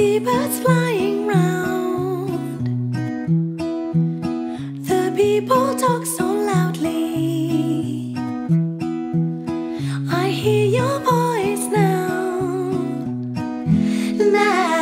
seabirds flying round. The people talk so loudly. I hear your voice now. Now.